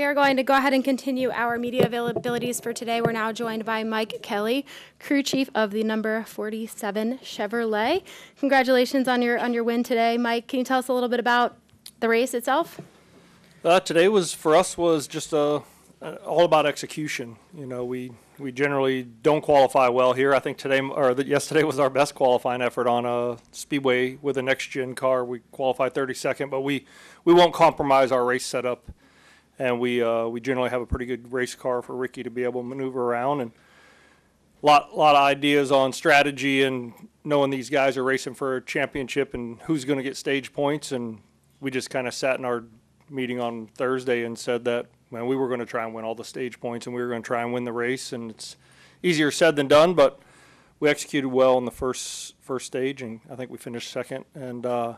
We are going to go ahead and continue our media availabilities for today. We're now joined by Mike Kelley, crew chief of the number 47 Chevrolet. Congratulations on your on your win today, Mike. Can you tell us a little bit about the race itself? Uh, today was for us was just uh, uh, all about execution. You know, we we generally don't qualify well here. I think today or the, yesterday was our best qualifying effort on a speedway with a next gen car. We qualified 32nd, but we we won't compromise our race setup, and we uh, we generally have a pretty good race car for Ricky to be able to maneuver around and. Lot, lot of ideas on strategy and knowing these guys are racing for a championship and who's going to get stage points and we just kind of sat in our meeting on Thursday and said that man, we were going to try and win all the stage points and we were going to try and win the race. And it's easier said than done, but we executed well in the first first stage, and I think we finished second. And uh,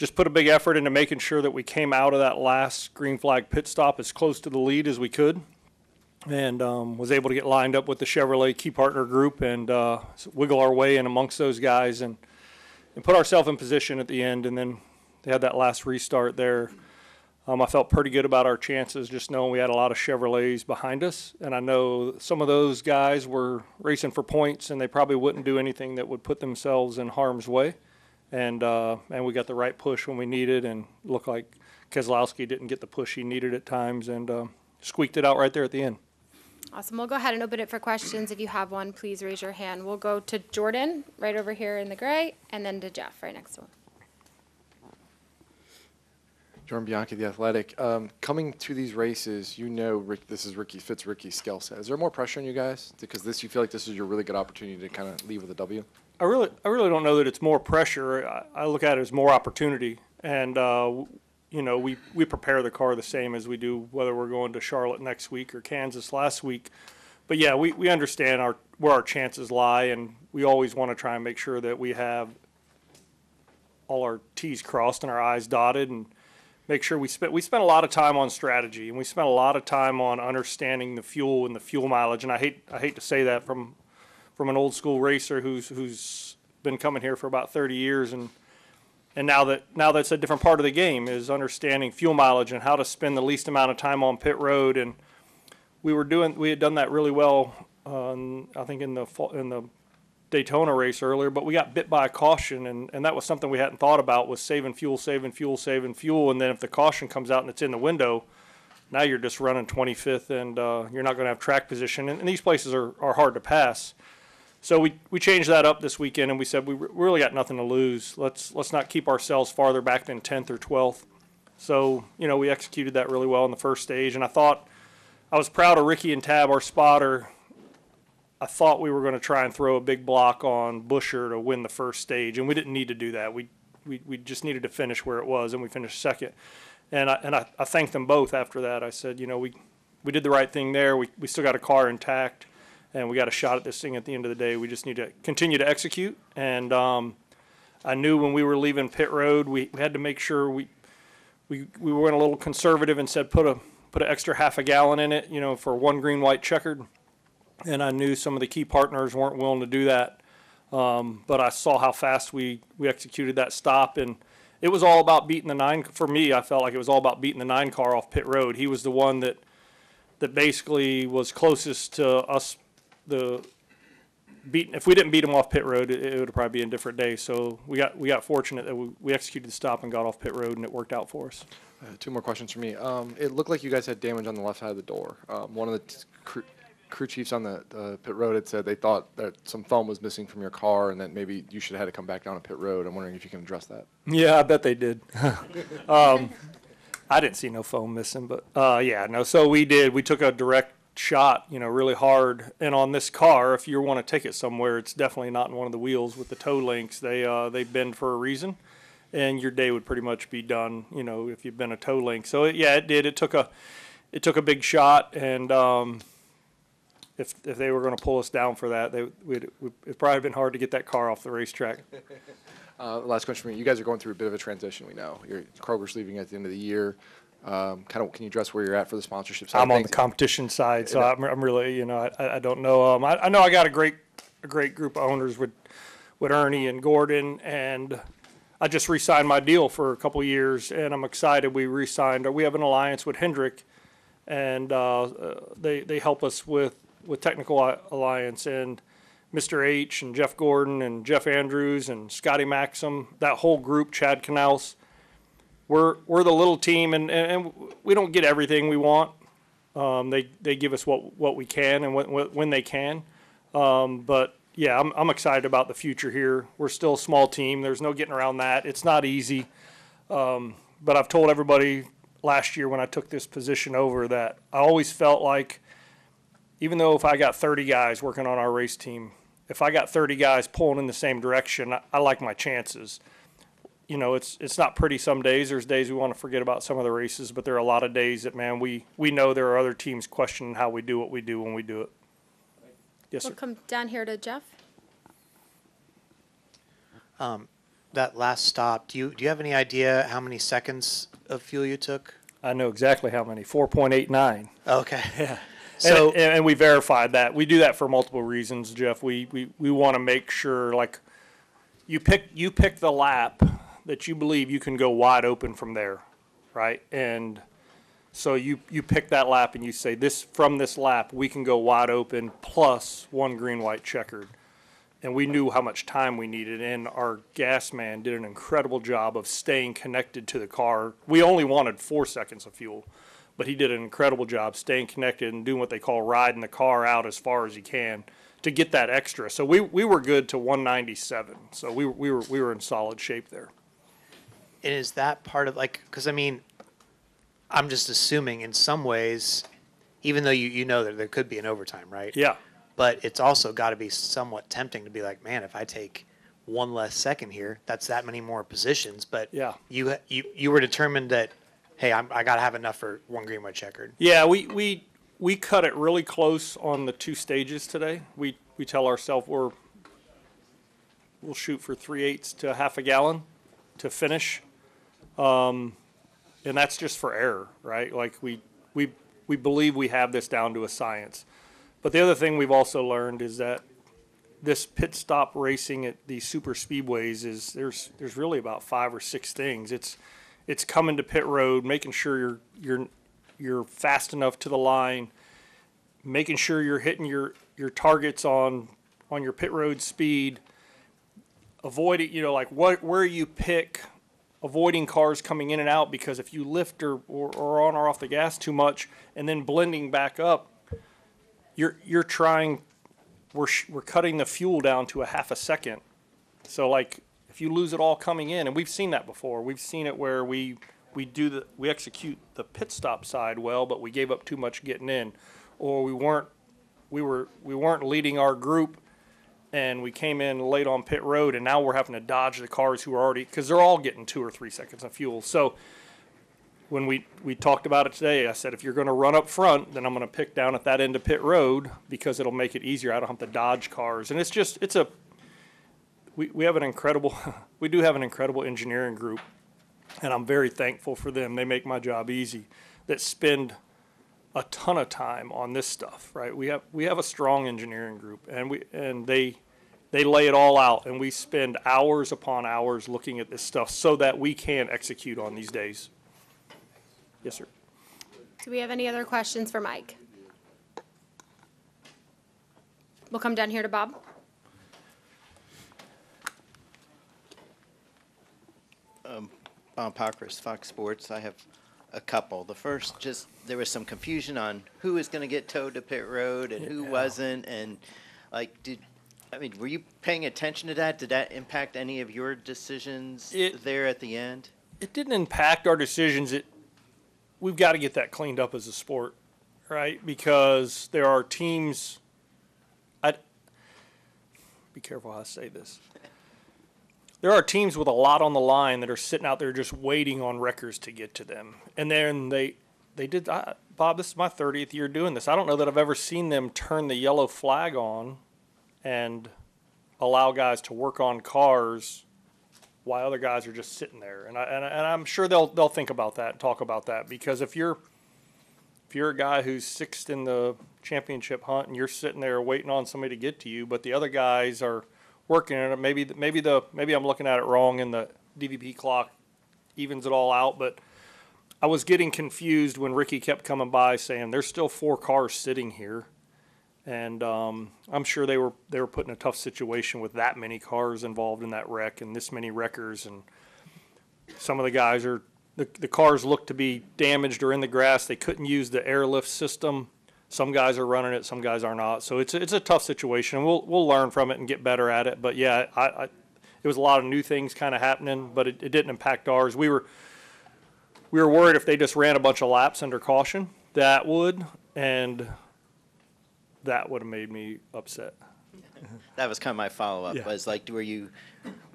just put a big effort into making sure that we came out of that last green flag pit stop as close to the lead as we could. And um, was able to get lined up with the Chevrolet key partner group and uh, wiggle our way in amongst those guys and and put ourselves in position at the end. And then they had that last restart there. Um, I felt pretty good about our chances, just knowing we had a lot of Chevrolets behind us, and I know some of those guys were racing for points, and they probably wouldn't do anything that would put themselves in harm's way. And uh, and we got the right push when we needed, and looked like Keselowski didn't get the push he needed at times, and uh, squeaked it out right there at the end. Awesome. We'll go ahead and open it for questions. If you have one, please raise your hand. We'll go to Jordan right over here in the gray, and then to Jeff right next to him. Jordan Bianchi, The Athletic. Um, coming to these races, you know Rick, this is Ricky Fitz Ricky's skill set. Is there more pressure on you guys because this you feel like this is your really good opportunity to kind of leave with a W? I really, I really don't know that it's more pressure. I, I look at it as more opportunity, and uh, you know, we we prepare the car the same as we do whether we're going to Charlotte next week or Kansas last week. But yeah, we, we understand our where our chances lie, and we always want to try and make sure that we have all our T's crossed and our I's dotted, and make sure we spent we spent a lot of time on strategy, and we spent a lot of time on understanding the fuel and the fuel mileage. And I hate I hate to say that from from an old school racer who's who's been coming here for about 30 years and and now that now that's a different part of the game is understanding fuel mileage and how to spend the least amount of time on pit road and we were doing we had done that really well um, I think in the fall- in the Daytona race earlier but we got bit by a caution and, and that was something we hadn't thought about was saving fuel saving fuel saving fuel and then if the caution comes out and it's in the window now you're just running 25th and uh, you're not going to have track position and, and these places are, are hard to pass so we, we changed that up this weekend and we said we re- really got nothing to lose. Let's let's not keep ourselves farther back than 10th or 12th. So, you know, we executed that really well in the first stage and I thought I was proud of Ricky and Tab, our spotter. I thought we were going to try and throw a big block on Buescher to win the first stage and we didn't need to do that. We we, we just needed to finish where it was and we finished second. And I and I, I thanked them both after that. I said, you know, we we did the right thing there. We we still got a car intact and we got a shot at this thing at the end of the day. We just need to continue to execute. And um, I knew when we were leaving pit road, we, we had to make sure we we we went a little conservative and said put a put an extra half a gallon in it, you know, for one green white checkered. And I knew some of the key partners weren't willing to do that. Um, but I saw how fast we we executed that stop and. It was all about beating the nine. For me, I felt like it was all about beating the nine car off pit road. He was the one that that basically was closest to us the beat if we didn't beat him off pit road, it, it would probably be a different day. So we got we got fortunate that we, we executed the stop and got off pit road, and it worked out for us. Uh, two more questions for me. Um, it looked like you guys had damage on the left side of the door. Um, one of the crew, chiefs on the, the pit road had said they thought that some foam was missing from your car and that maybe you should have had to come back down to pit road. I'm wondering if you can address that. Yeah, I bet they did. um, I didn't see no foam missing, but uh, yeah, no. So we did. We took a direct shot, you know, really hard. And on this car, if you want to take it somewhere, it's definitely not in one of the wheels with the toe links. They uh, they bend for a reason, and your day would pretty much be done, you know, if you've been a toe link. So it, yeah, it did. It took a it took a big shot, and um, if if they were going to pull us down for that, they would it'd probably been hard to get that car off the racetrack. Uh, last question for me. You guys are going through a bit of a transition. We know your Kroger's leaving at the end of the year. Um, kind of, can you address where you're at for the sponsorship side? I'm on the competition side, so I'm, I'm really, you know, I, I don't know. Um, I, I know I got a great, a great group of owners with, with Ernie and Gordon, and I just re-signed my deal for a couple of years, and I'm excited. We re-signed. We have an alliance with Hendrick, and uh, uh, they they help us with with Technical Alliance and Mr. H and Jeff Gordon and Jeff Andrews and Scotty Maxim. That whole group, Chad Knaus. We're we're the little team, and, and, we don't get everything we want. Um, they they give us what what we can and when when they can. Um, but yeah, I'm I'm excited about the future here. We're still a small team. There's no getting around that. It's not easy. Um, but I've told everybody last year when I took this position over that I always felt like even though if I got 30 guys working on our race team, if I got 30 guys pulling in the same direction, I, I like my chances. You know, it's it's not pretty some days. There's days we want to forget about some of the races, but there are a lot of days that man, we we know there are other teams questioning how we do what we do when we do it. Yes, sir. We'll come down here to Jeff. Um, that last stop, do you do you have any idea how many seconds of fuel you took? I know exactly how many. 4.89. Okay. Yeah. So and, and, we verified that. We do that for multiple reasons, Jeff. We we, we want to make sure like you pick you pick the lap that you believe you can go wide open from there, right? And so you you pick that lap and you say this from this lap we can go wide open plus one green white checkered. And we knew how much time we needed, and our gas man did an incredible job of staying connected to the car. We only wanted four seconds of fuel but he did an incredible job staying connected and doing what they call riding the car out as far as he can to get that extra. So we, we were good to 197. So we, we were we were in solid shape there. And is that part of like because I mean, I'm just assuming in some ways, even though you you know that there could be an overtime, right? Yeah. But it's also got to be somewhat tempting to be like, man, if I take one less second here, that's that many more positions. But Yeah. you you you were determined that, hey, I'm, I got to have enough for one green white checkered. Yeah, we, we we cut it really close on the two stages today. We we tell ourselves we're we'll shoot for three eighths to half a gallon to finish, um, and that's just for error, right? Like we we we believe we have this down to a science. But the other thing we've also learned is that this pit stop racing at these super speedways is there's there's really about five or six things. It's it's coming to pit road, making sure you're you're you're fast enough to the line, making sure you're hitting your your targets on on your pit road speed. Avoid it, you know, like what where you pick avoiding cars coming in and out because if you lift or, or, or on or off the gas too much and then blending back up, you're you're trying we're we're cutting the fuel down to a half a second. So like if you lose it all coming in, and we've seen that before. We've seen it where we we do the we execute the pit stop side well, but we gave up too much getting in, or we weren't we were we weren't leading our group, and we came in late on pit road, and now we're having to dodge the cars who are already because they're all getting two or three seconds of fuel. So when we, we talked about it today, I said, if you're going to run up front, then I'm going to pick down at that end of pit road because it'll make it easier. I don't have to dodge cars. And it's just, it's a, we, have an incredible, we do have an incredible engineering group. And I'm very thankful for them. They make my job easy that spend a ton of time on this stuff, right? We have, we have a strong engineering group and we, and they, they lay it all out and we spend hours upon hours looking at this stuff so that we can execute on these days. Yes, sir. Do we have any other questions for Mike? We'll come down here to Bob. Pockrass, Fox Sports. I have a couple. The first, just there was some confusion on who was going to get towed to pit road and who Yeah. wasn't, and like, did I mean, were you paying attention to that? Did that impact any of your decisions It- there at the end? It didn't impact our decisions. It, we've got to get that cleaned up as a sport, right? Because there are teams. I be careful how I say this. There are teams with a lot on the line that are sitting out there just waiting on wreckers to get to them, and then they they did. I, Bob, this is my 30th year doing this. I don't know that I've ever seen them turn the yellow flag on and allow guys to work on cars while other guys are just sitting there. And I, and, and I'm sure they'll they'll think about that and talk about that because if you're if you're a guy who's sixth in the championship hunt and you're sitting there waiting on somebody to get to you, but the other guys are working on it, maybe maybe the maybe I'm looking at it wrong and the DVP clock evens it all out, but I was getting confused when Ricky kept coming by saying, there's still four cars sitting here. And, um, I'm sure they were, they were put in a tough situation with that many cars involved in that wreck and this many wreckers and some of the guys are, the, the cars looked to be damaged or in the grass. They couldn't use the airlift system. Some guys are running it, some guys are not. So it's, it's a tough situation and we'll, we'll learn from it and get better at it. But yeah, I, I, it was a lot of new things kind of happening, but it, it didn't impact ours. We were, we were worried if they just ran a bunch of laps under caution, that would, and that would have made me upset. That was kind of my follow-up, Yeah. was like, were you,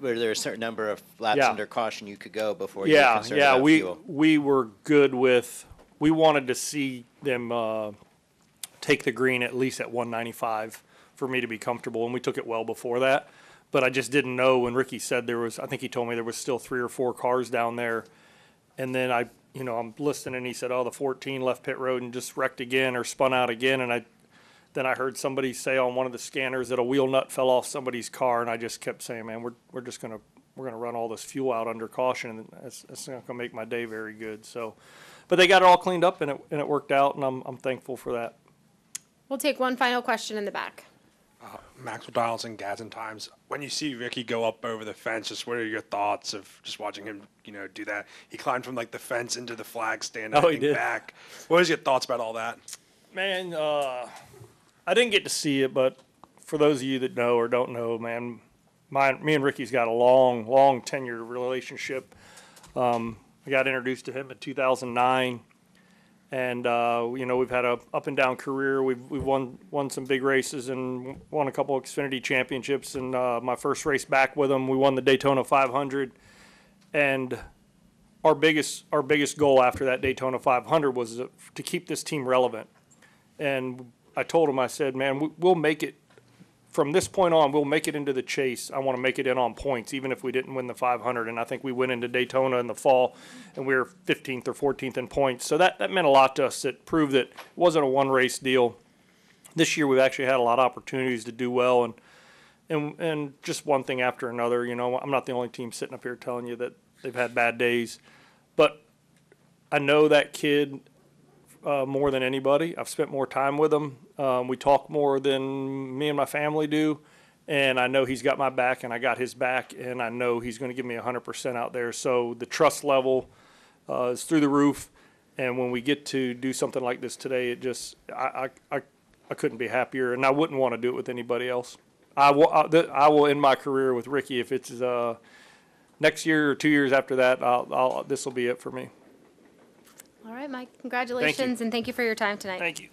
were there a certain number of laps Yeah. under caution you could go before you Yeah, concerned yeah, we, fuel? we were good with, we wanted to see them, uh, take the green at least at one ninety-five for me to be comfortable, and we took it well before that. But I just didn't know when Ricky said there was, I think he told me there was still three or four cars down there. And then I, you know, I'm listening and he said, oh, the fourteen left pit road and just wrecked again or spun out again, and I, then I heard somebody say on one of the scanners that a wheel nut fell off somebody's car, and I just kept saying, man, we're, we're just gonna, we're gonna run all this fuel out under caution, and that's, that's not gonna make my day very good, so. But they got it all cleaned up and it, and it worked out, and I'm, I'm thankful for that. We'll take one final question in the back. Maxwell Donaldson, Gadsden Times. When you see Ricky go up over the fence, just what are your thoughts of just watching him, you know, do that? He climbed from like the fence into the flag stand, Oh, I he think, did. back. What is your thoughts about all that? Man, uh, I didn't get to see it, but for those of you that know or don't know, man, my, me and Ricky's got a long, long tenured relationship. Um, I got introduced to him in 2009, and uh, you know we've had a up and down career. We've we've won won some big races and won a couple of Xfinity championships. And uh, my first race back with him, we won the Daytona 500, and our biggest our biggest goal after that Daytona 500 was to keep this team relevant. And I told him, I said, man, we- we'll make it from this point on. We'll make it into the chase. I want to make it in on points, even if we didn't win the 500. And I think we went into Daytona in the fall, and we were 15th or 14th in points. So that that meant a lot to us. It proved that it wasn't a one race deal. This year we've actually had a lot of opportunities to do well, and and and just one thing after another. You know, I'm not the only team sitting up here telling you that they've had bad days, but I know that kid uh, more than anybody. I've spent more time with him. Um, we talk more than me and my family do. And I know he's got my back and I got his back and I know he's going to give me 100% out there. So the trust level uh, is through the roof. And when we get to do something like this today, it just, I, I, I, I couldn't be happier and I wouldn't want to do it with anybody else. I will, I, th- I will end my career with Ricky if it's uh, next year or two years after that. I'll, I'll, this will be it for me. All right, Mike, congratulations, and thank you for your time tonight. Thank you.